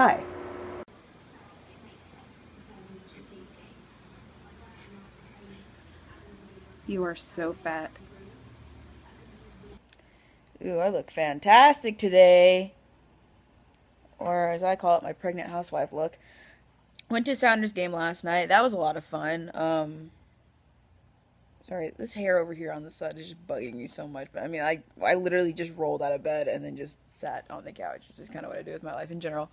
Hi. You are so fat. Ooh, I look fantastic today. Or as I call it, my pregnant housewife look. Went to Sounders game last night. That was a lot of fun. Um Sorry, this hair over here on the side is just bugging me so much. But I mean, I I literally just rolled out of bed and then just sat on the couch, which is kind of what I do with my life in general.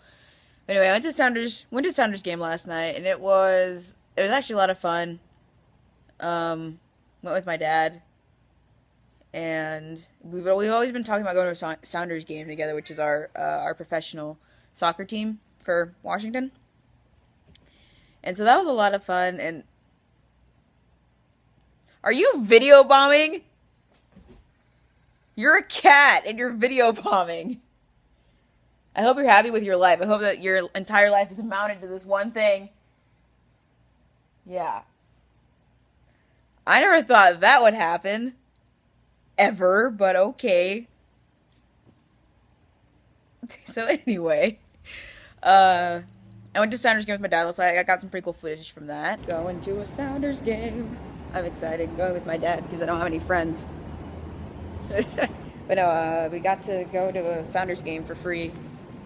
But anyway, I went to Sounders went to Sounders game last night, and it was it was actually a lot of fun. Um, went with my dad, and we've we've always been talking about going to a Sounders game together, which is our uh, our professional soccer team for Washington. And so that was a lot of fun, and are you video bombing? You're a cat and you're video bombing. I hope you're happy with your life. I hope that your entire life is amounted to this one thing. Yeah. I never thought that would happen. Ever, but okay. So anyway, uh, I went to Sounders game with my dad last night. I got some pretty cool footage from that. Going to a Sounders game. I'm excited going with my dad because I don't have any friends. but no, uh, we got to go to a Sounders game for free.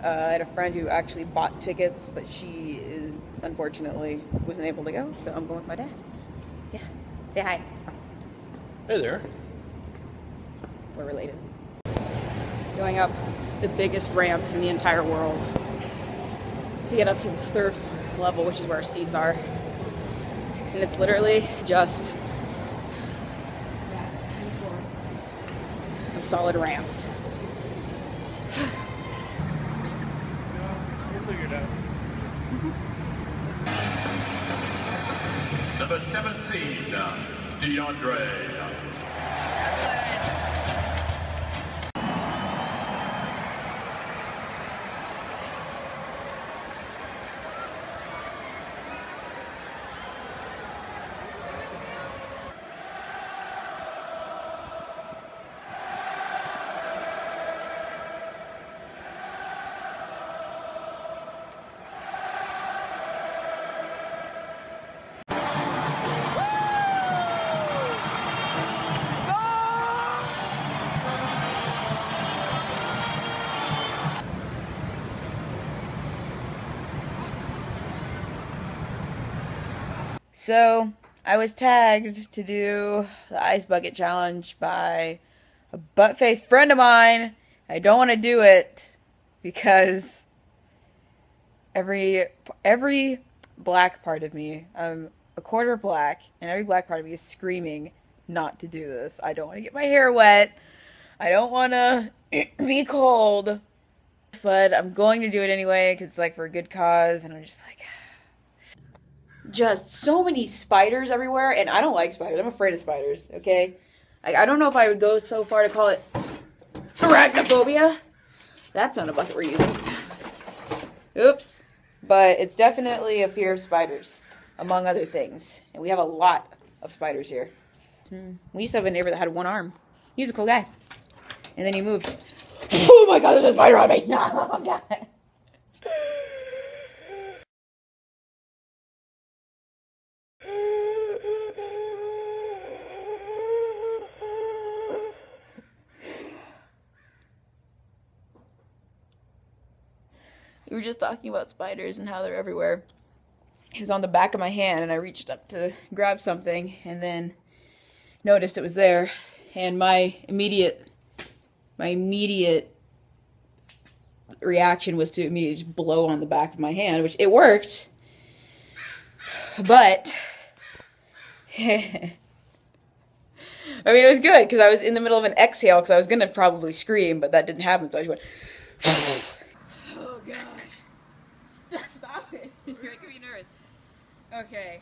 Uh, I had a friend who actually bought tickets, but she is, unfortunately wasn't able to go, so I'm going with my dad. Yeah. Say hi. Hey there. We're related. Going up the biggest ramp in the entire world to get up to the third level, which is where our seats are and it's literally just solid ramps. Number 17, uh, DeAndre So I was tagged to do the ice bucket challenge by a butt faced friend of mine. I don't want to do it because every every black part of me, I'm a quarter black, and every black part of me is screaming not to do this. I don't want to get my hair wet. I don't want to be cold. But I'm going to do it anyway because it's like for a good cause, and I'm just like just so many spiders everywhere, and I don't like spiders. I'm afraid of spiders. Okay, I, I don't know if I would go so far to call it arachnophobia. That's not a bucket we're using. Oops, but it's definitely a fear of spiders, among other things, and we have a lot of spiders here. Hmm. We used to have a neighbor that had one arm. He was a cool guy, and then he moved. Oh my God! There's a spider on me! Oh we were just talking about spiders and how they're everywhere. It was on the back of my hand, and I reached up to grab something, and then noticed it was there. And my immediate, my immediate reaction was to immediately just blow on the back of my hand, which it worked. But I mean, it was good because I was in the middle of an exhale because I was gonna probably scream, but that didn't happen. So I just went. Okay,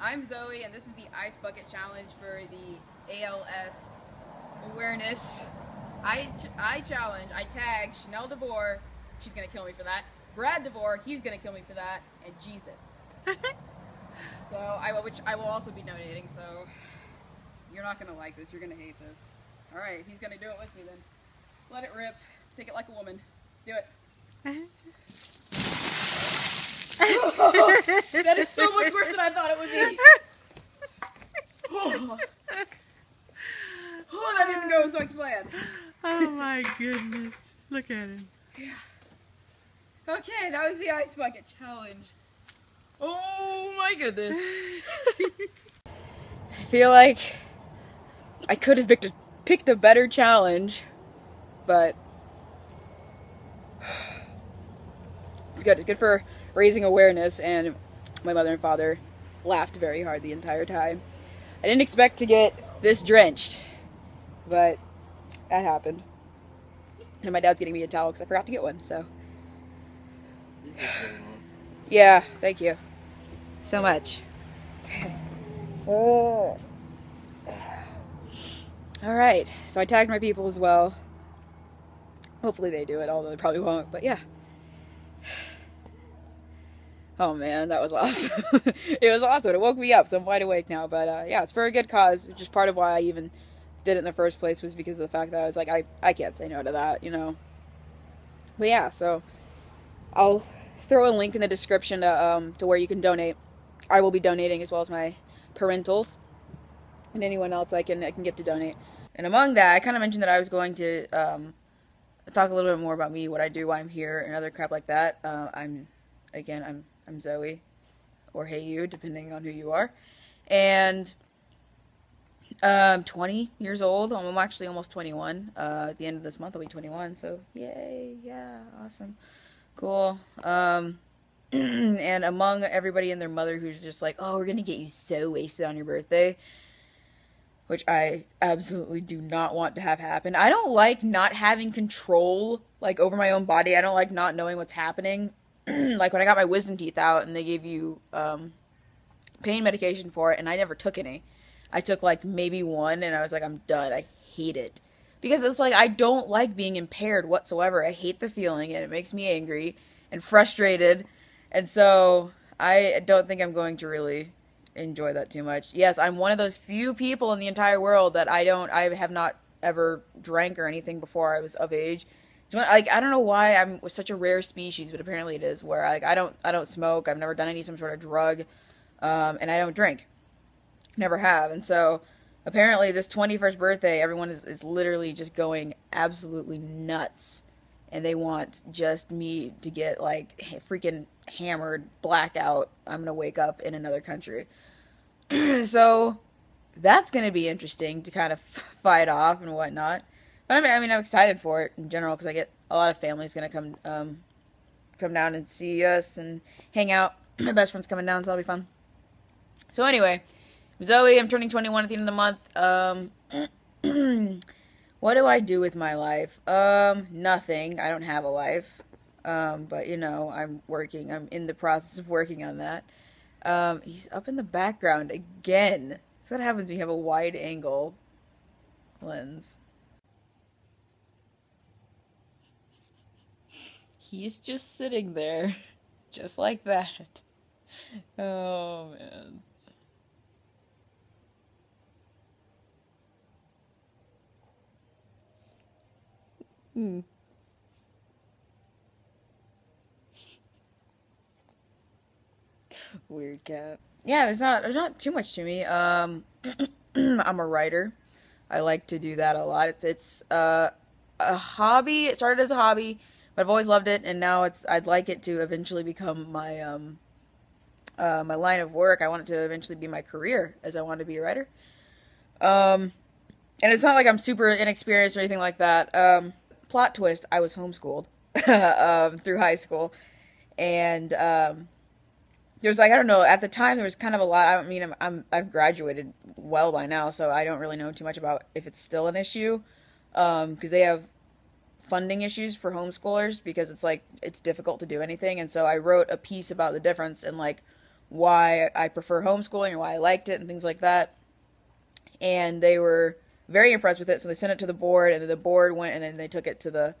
I'm Zoe, and this is the Ice Bucket Challenge for the ALS awareness. I, ch I challenge, I tag Chanel DeVore, she's gonna kill me for that. Brad DeVore, he's gonna kill me for that, and Jesus. so I which I will also be donating. So you're not gonna like this. You're gonna hate this. All right, he's gonna do it with me then. Let it rip. Take it like a woman. Do it. Uh-huh. that is so much worse than I thought it would be. Oh, Oh, that didn't go as I planned. Oh my goodness. Look at him. Yeah. Okay, that was the ice bucket challenge. Oh my goodness. I feel like I could have picked a, picked a better challenge, but good. It's good for raising awareness, and my mother and father laughed very hard the entire time. I didn't expect to get this drenched, but that happened. And my dad's getting me a towel because I forgot to get one, so. Yeah, thank you so much. All right, so I tagged my people as well. Hopefully they do it, although they probably won't. But yeah. Oh man, that was awesome. it was awesome. It woke me up, so I'm wide awake now. But uh, yeah, it's for a good cause. Just part of why I even did it in the first place was because of the fact that I was like, I, I can't say no to that, you know. But yeah, so I'll throw a link in the description to um to where you can donate. I will be donating as well as my parentals and anyone else I can I can get to donate. And among that, I kind of mentioned that I was going to um, talk a little bit more about me, what I do, why I'm here, and other crap like that. Uh, I'm again, I'm I'm Zoe, or Hey You, depending on who you are, and I'm 20 years old. I'm actually almost 21. Uh, at the end of this month, I'll be 21. So yay, yeah, awesome, cool. Um, and among everybody and their mother who's just like, oh, we're gonna get you so wasted on your birthday, which I absolutely do not want to have happen. I don't like not having control like over my own body. I don't like not knowing what's happening. like when I got my wisdom teeth out and they gave you um, pain medication for it, and I never took any. I took like maybe one, and I was like, I'm done. I hate it because it's like I don't like being impaired whatsoever. I hate the feeling, and it makes me angry and frustrated. And so I don't think I'm going to really enjoy that too much. Yes, I'm one of those few people in the entire world that I don't, I have not ever drank or anything before I was of age. Like I don't know why I'm such a rare species, but apparently it is. Where like I don't, I don't smoke. I've never done any some sort of drug, um, and I don't drink. Never have. And so apparently this 21st birthday, everyone is, is literally just going absolutely nuts. And they want just me to get like freaking hammered, blackout. I'm to wake up in another country. so that's to be interesting to kind of fight off and whatnot. But I mean, I'm excited for it in general because I get a lot of families going to come, um, come down and see us and hang out. My best friend's coming down, so that'll be fun. So anyway, Zoe, I'm turning 21 at the end of the month. Um, what do I do with my life? Um, nothing. I don't have a life. Um, but you know, I'm working. I'm in the process of working on that. Um, he's up in the background again. That's what happens when you have a wide angle lens. He's just sitting there, just like that. Oh man. Hmm. Weird cat. Yeah, there's not there's not too much to me. Um, I'm a writer. I like to do that a lot. It's it's uh, a hobby. It started as a hobby, but I've always loved it, and now it's I'd like it to eventually become my um, uh, my line of work. I want it to eventually be my career, as I want to be a writer. Um, and it's not like I'm super inexperienced or anything like that. Um, plot twist: I was homeschooled um, through high school, and um, there's like I don't know. At the time, there was kind of a lot. I mean, I'm, I'm I've graduated well by now, so I don't really know too much about if it's still an issue, because um, they have funding issues for homeschoolers because it's like it's difficult to do anything. And so I wrote a piece about the difference and like why I prefer homeschooling and why I liked it and things like that. And they were very impressed with it, so they sent it to the board, and then the board went and then they took it to the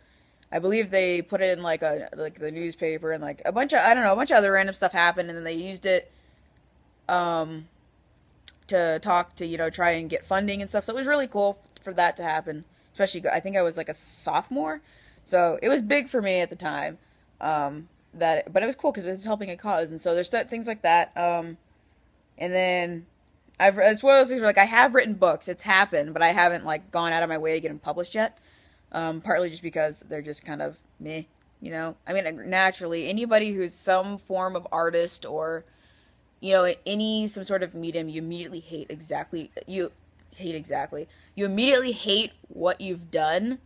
I believe they put it in like a like the newspaper and like a bunch of I don't know a bunch of other random stuff happened and then they used it um to talk to you know try and get funding and stuff so it was really cool for that to happen especially I think I was like a sophomore so it was big for me at the time um that, but it was cool because it was helping a cause, and so there's th- things like that. Um, and then I've it's one of those things where like I have written books, it's happened, but I haven't like gone out of my way to get them published yet. Um, partly just because they're just kind of me, you know. I mean, naturally, anybody who's some form of artist or you know any some sort of medium, you immediately hate exactly you hate exactly you immediately hate what you've done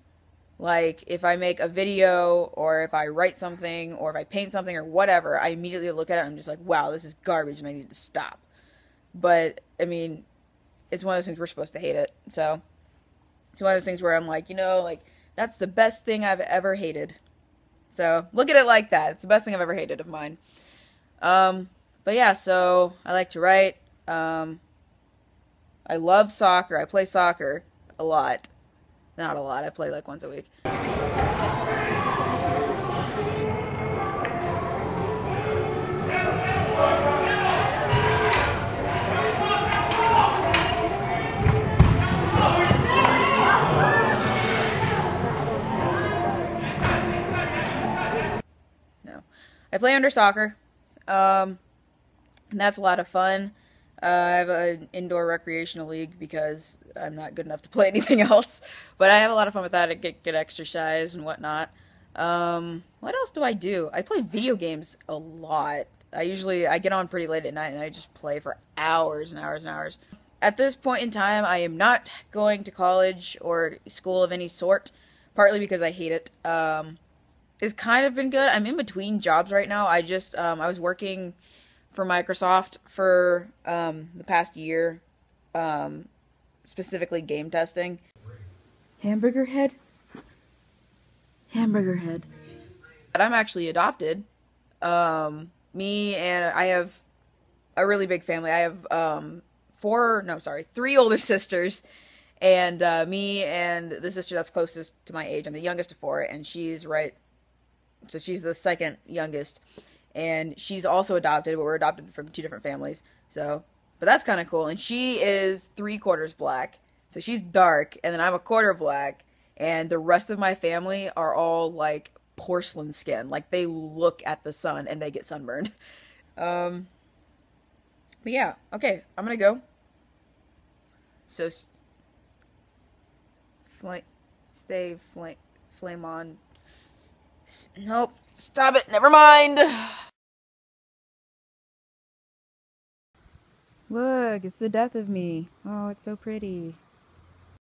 like if I make a video or if I write something or if I paint something or whatever, I immediately look at it and I'm just like, wow, this is garbage and I need to stop. But I mean, it's one of those things we're supposed to hate it. So it's one of those things where I'm like, you know, like that's the best thing I've ever hated. So look at it like that. It's the best thing I've ever hated of mine. Um, but yeah, so I like to write. Um, I love soccer. I play soccer a lot. Not a lot. I play like once a week. I play under soccer. Um, and that's a lot of fun. Uh, I have an indoor recreational league because I'm not good enough to play anything else. But I have a lot of fun with that. I get get exercise and whatnot. Um, what else do I do? I play video games a lot. I usually I get on pretty late at night and I just play for hours and hours and hours. At this point in time, I am not going to college or school of any sort, partly because I hate it. Um, it's kind of been good. I'm in between jobs right now. I just um, I was working for Microsoft for um, the past year, um, specifically game testing. Hamburger head. Hamburger head. But I'm actually adopted. Um, me and I have a really big family. I have um, four, no, sorry, three older sisters, and uh, me and the sister that's closest to my age. I'm the youngest of four, and she's right. So she's the second youngest and she's also adopted, but we're adopted from two different families. So, but that's kind of cool. And she is three quarters black, so she's dark, and then I'm a quarter black, and the rest of my family are all like porcelain skin, like they look at the sun and they get sunburned. Um, but yeah, okay, I'm gonna go. So, flame, stay flame, flame on. Nope. Stop it. Never mind. Look, it's the death of me. Oh, it's so pretty.